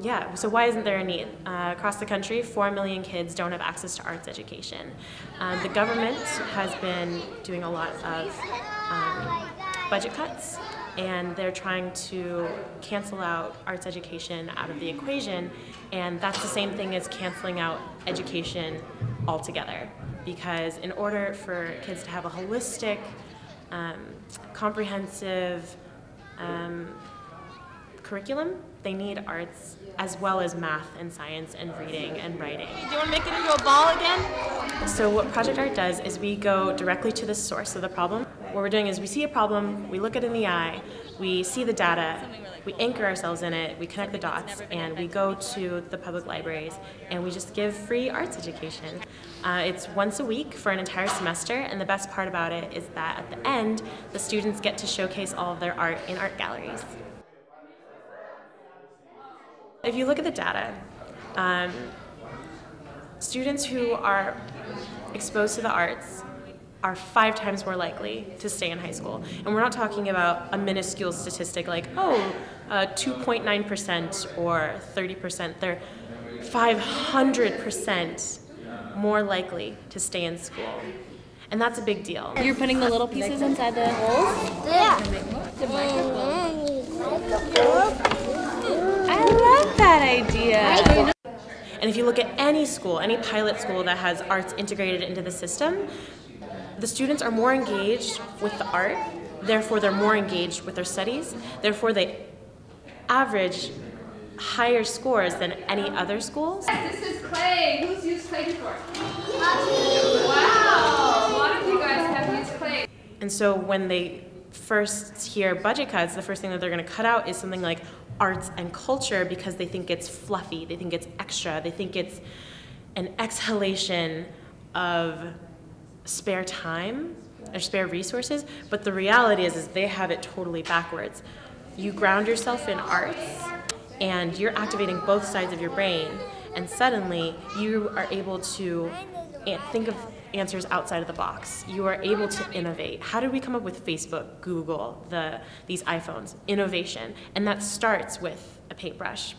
Yeah, so why isn't there a need? Uh, across the country, 4 million kids don't have access to arts education. Um, the government has been doing a lot of um, budget cuts and they're trying to cancel out arts education out of the equation and that's the same thing as canceling out education altogether because in order for kids to have a holistic, um, comprehensive um, curriculum, they need arts as well as math and science and reading and writing. Do you want to make it into a ball again? So what Project Art does is we go directly to the source of the problem. What we're doing is we see a problem, we look it in the eye, we see the data, we anchor ourselves in it, we connect the dots, and we go to the public libraries and we just give free arts education. Uh, it's once a week for an entire semester, and the best part about it is that at the end, the students get to showcase all of their art in art galleries. If you look at the data, um, students who are exposed to the arts are five times more likely to stay in high school. And we're not talking about a minuscule statistic like, oh, 2.9% uh, or 30%. They're 500% more likely to stay in school. And that's a big deal. You're putting the little pieces inside the holes? Yeah. Idea. And if you look at any school, any pilot school that has arts integrated into the system, the students are more engaged with the art, therefore they're more engaged with their studies, therefore they average higher scores than any other schools. This is clay. Who's used clay before? Wow, a lot of you guys have used clay. And so when they first hear budget cuts, the first thing that they're going to cut out is something like arts and culture because they think it's fluffy, they think it's extra, they think it's an exhalation of spare time or spare resources, but the reality is, is they have it totally backwards. You ground yourself in arts and you're activating both sides of your brain and suddenly you are able to think of answers outside of the box. You are able to innovate. How did we come up with Facebook, Google, the, these iPhones? Innovation. And that starts with a paintbrush.